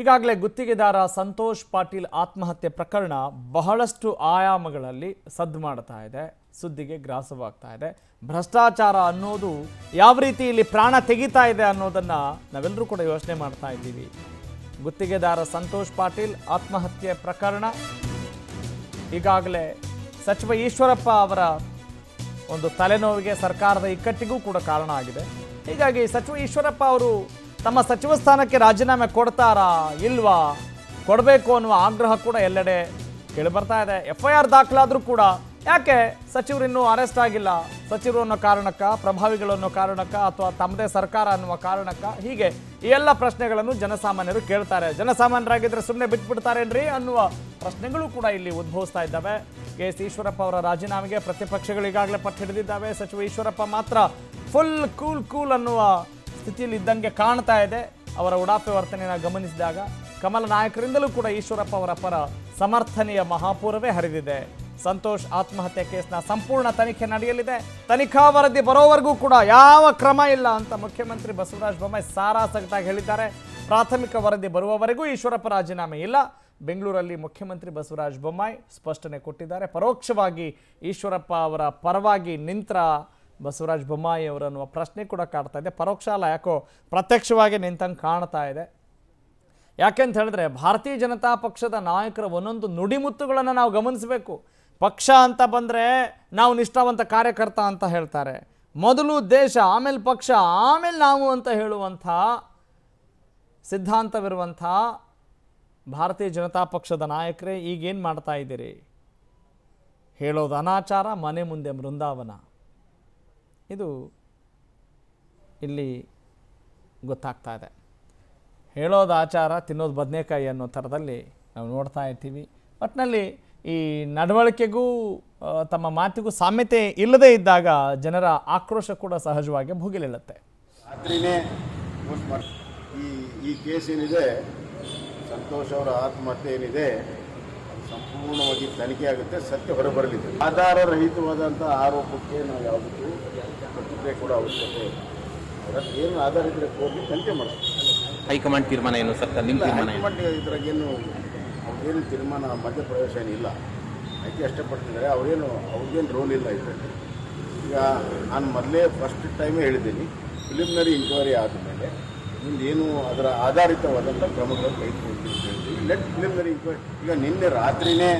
ಈಗಾಗಲೇ ಗುತ್ತಿಗೆದಾರ ಸಂತೋಷ್ ಪಾಟೀಲ್ ಆತ್ಮಹತ್ಯೆ ಪ್ರಕರಣ ಬಹಳಷ್ಟು ಆಯಾಮಗಳಲ್ಲಿ ಸದ್ದು ಮಾಡ್ತಾ ಇದೆ, ಸುದ್ದಿಗೆ ಗ್ರಾಸವಾಗ್ತಾ ಇದೆ. ಭ್ರಷ್ಟಾಚಾರ ಅನ್ನೋದು ಯಾವ ರೀತಿ ಇಲ್ಲಿ ಪ್ರಾಣ ತೆಗಿತಾ ಇದೆ ಅನ್ನೋದನ್ನು ನಾವೆಲ್ಲರೂ ಕೂಡ ಯೋಚನೆ ಮಾಡ್ತಾ ಇದ್ದೀವಿ. ಗುತ್ತಿಗೆದಾರ ಸಂತೋಷ್ ಪಾಟೀಲ್ ಆತ್ಮಹತ್ಯೆ ಪ್ರಕರಣ. ಈಗಾಗಲೇ ಸಚಿವ ಈಶ್ವರಪ್ಪ ಅವರ ಒಂದು ತಲೆನೋವಿಗೆ ಸರ್ಕಾರದ ಇಕ್ಕಟ್ಟಿಗೂ ಕೂಡ ಕಾರಣ ಆಗಿದೆ. ಹೀಗಾಗಿ ಸಚಿವ ಈಶ್ವರಪ್ಪ ಅವರು ತಮ್ಮ ಸಚಿವ ಸ್ಥಾನಕ್ಕೆ ರಾಜೀನಾಮೆ ಕೊಡ್ತಾರಾ ಇಲ್ವಾ? ಕೊಡಬೇಕು ಅನ್ನುವ ಆಗ್ರಹ ಕೂಡ ಎಲ್ಲೆಡೆ ಕೇಳಿಬರ್ತಾ ಇದೆ. ಎಫ್ ಐ ಆರ್ ದಾಖಲಾದರೂ ಕೂಡ ಯಾಕೆ ಸಚಿವರು ಇನ್ನೂ ಅರೆಸ್ಟ್ ಆಗಿಲ್ಲ? ಸಚಿವರು ಅನ್ನೋ ಕಾರಣಕ್ಕ, ಪ್ರಭಾವಿಗಳು ಅನ್ನೋ ಕಾರಣಕ್ಕ ಅಥವಾ ತಮ್ಮದೇ ಸರ್ಕಾರ ಅನ್ನುವ ಕಾರಣಕ್ಕ ಹೀಗೆ ಈ ಎಲ್ಲ ಪ್ರಶ್ನೆಗಳನ್ನು ಜನಸಾಮಾನ್ಯರು ಕೇಳ್ತಾರೆ. ಜನಸಾಮಾನ್ಯರಾಗಿದ್ದರೆ ಸುಮ್ಮನೆ ಬಿಟ್ಬಿಡ್ತಾರೇನ್ರಿ ಅನ್ನುವ ಪ್ರಶ್ನೆಗಳು ಕೂಡ ಇಲ್ಲಿ ಉದ್ಭವಿಸ್ತಾ ಇದ್ದಾವೆ. ಕೆ ಎಸ್ ಈಶ್ವರಪ್ಪ ಅವರ ರಾಜೀನಾಮೆಗೆ ಪ್ರತಿಪಕ್ಷಗಳು ಈಗಾಗಲೇ ಪಟ್ಟು ಹಿಡಿದಿದ್ದಾವೆ. ಸಚಿವ ಈಶ್ವರಪ್ಪ ಮಾತ್ರ ಫುಲ್ ಕೂಲ್ ಕೂಲ್ ಅನ್ನುವ ಸ್ಥಿತಿಯಲ್ಲಿ ಇದ್ದಂಗೆ ಕಾಣ್ತಾ ಇದೆ. ಅವರ ಉಡಾಫೆ ವರ್ತನೆಯನ್ನು ಗಮನಿಸಿದಾಗ ಕಮಲ ನಾಯಕರಿಂದಲೂ ಕೂಡ ಈಶ್ವರಪ್ಪ ಅವರ ಪರ ಸಮರ್ಥನೆಯ ಮಹಾಪೂರವೇ ಹರಿದಿದೆ. ಸಂತೋಷ್ ಆತ್ಮಹತ್ಯೆ ಕೇಸ್ನ ಸಂಪೂರ್ಣ ತನಿಖೆ ನಡೆಯಲಿದೆ. ತನಿಖಾ ವರದಿ ಬರೋವರೆಗೂ ಕೂಡ ಯಾವ ಕ್ರಮ ಇಲ್ಲ ಅಂತ ಮುಖ್ಯಮಂತ್ರಿ ಬಸವರಾಜ ಬೊಮ್ಮಾಯಿ ಸಾರಾಸಗಟಾಗಿ ಹೇಳಿದ್ದಾರೆ. ಪ್ರಾಥಮಿಕ ವರದಿ ಬರುವವರೆಗೂ ಈಶ್ವರಪ್ಪ ರಾಜೀನಾಮೆ ಇಲ್ಲ. ಬೆಂಗಳೂರಲ್ಲಿ ಮುಖ್ಯಮಂತ್ರಿ ಬಸವರಾಜ ಬೊಮ್ಮಾಯಿ ಸ್ಪಷ್ಟನೆ ಕೊಟ್ಟಿದ್ದಾರೆ. ಪರೋಕ್ಷವಾಗಿ ಈಶ್ವರಪ್ಪ ಅವರ ಪರವಾಗಿ ನಿಂತರ ಬಸವರಾಜ ಬೊಮ್ಮಾಯಿ ಅವರನ್ನುವ ಪ್ರಶ್ನೆ ಕೂಡ ಕಾಡ್ತಾ ಇದೆ. ಪರೋಕ್ಷ ಅಲ್ಲ ಯಾಕೋ ಪ್ರತ್ಯಕ್ಷವಾಗಿ ನಿಂತಂಗೆ ಕಾಣ್ತಾ ಇದೆ. ಯಾಕೆಂತ ಹೇಳಿದ್ರೆ ಭಾರತೀಯ ಜನತಾ ಪಕ್ಷದ ನಾಯಕರ ಒಂದೊಂದು ನುಡಿಮುತ್ತುಗಳನ್ನು ನಾವು ಗಮನಿಸಬೇಕು. ಪಕ್ಷ ಅಂತ ಬಂದರೆ ನಾವು ನಿಷ್ಠಾವಂತ ಕಾರ್ಯಕರ್ತ ಅಂತ ಹೇಳ್ತಾರೆ. ಮೊದಲು ದೇಶ, ಆಮೇಲೆ ಪಕ್ಷ, ಆಮೇಲೆ ನಾವು ಅಂತ ಹೇಳುವಂಥ ಸಿದ್ಧಾಂತವಿರುವಂಥ ಭಾರತೀಯ ಜನತಾ ಪಕ್ಷದ ನಾಯಕರೇ ಈಗೇನು ಮಾಡ್ತಾ ಇದ್ದೀರಿ? ಹೇಳೋದು ಅನಾಚಾರ, ಮನೆ ಮುಂದೆ ಬೃಂದಾವನ ಇದು ಇಲ್ಲಿ ಗೊತ್ತಾಗ್ತಾ ಇದೆ. ಹೇಳೋದು ಆಚಾರ, ತಿನ್ನೋದು ಬದನೇಕಾಯಿ ಅನ್ನೋ ಥರದಲ್ಲಿ ನಾವು ನೋಡ್ತಾ ಇರ್ತೀವಿ. ಒಟ್ಟಿನಲ್ಲಿ ಈ ನಡವಳಿಕೆಗೂ ತಮ್ಮ ಮಾತಿಗೂ ಸಾಮ್ಯತೆ ಇಲ್ಲದೇ ಇದ್ದಾಗ ಜನರ ಆಕ್ರೋಶ ಕೂಡ ಸಹಜವಾಗಿ ಭುಗಿಲಿಲ್ಲತ್ತೆ. ಈ ಈ ಕೇಸ್ ಏನಿದೆ, ಸಂತೋಷ್ ಅವರ ಆತ್ಮಹತ್ಯೆ ಏನಿದೆ ಸಂಪೂರ್ಣವಾಗಿ ತನಿಖೆ ಆಗುತ್ತೆ, ಸತ್ಯ ಹೊರಬರಲಿದೆ. ಆಧಾರರಹಿತವಾದಂಥ ಆರೋಪಕ್ಕೆ ನಾವು ಯಾವುದಕ್ಕೂ ಪ್ರತಿಕ್ರಿಯೆ ಕೂಡ ಅವಶ್ಯಕತೆ ಏನು ಆಧಾರ ಇದ್ರೆ ಹೋಗಿ ತನಿಖೆ ಮಾಡೋದು. ಹೈಕಮಾಂಡ್ ತೀರ್ಮಾನ ಏನು ಸರ್ಕಾರ ನಿಮ್ಮ ಇಲ್ಲ ತೀರ್ಮಾನ ಏನು? ಹೈಕಮಾಂಡ್ ಇದ್ರಾಗೇನು ಅವ್ರಿಗೇನು ತೀರ್ಮಾನ ಮಧ್ಯಪ್ರವೇಶ ಏನಿಲ್ಲ ಆಯ್ಕೆ ಇಷ್ಟಪಡ್ತಿದ್ದಾರೆ ಅವ್ರೇನು ಅವ್ರಿಗೇನು ರೋಲ್ ಇಲ್ಲ ಇದರಲ್ಲಿ. ಈಗ ನಾನು ಮೊದಲೇ ಫಸ್ಟ್ ಟೈಮೇ ಹೇಳಿದ್ದೀನಿ. ಪ್ರಿಲಿಮಿನರಿ ಇನ್ಕ್ವೈರಿ ಆದಮೇಲೆ ಏನು ಅದರ ಆಧಾರಿತವಾದಂಥ ಕ್ರಮಗಳನ್ನು ಕೈಗೊಂಡಿದ್ದೀನಿ ಅಂತ ಲೆಟ್ ಪ್ರಿಲಿಮಿನರಿ ಇನ್ಕ್ವೈರಿ ಈಗ ನಿನ್ನೆ ರಾತ್ರಿನೇ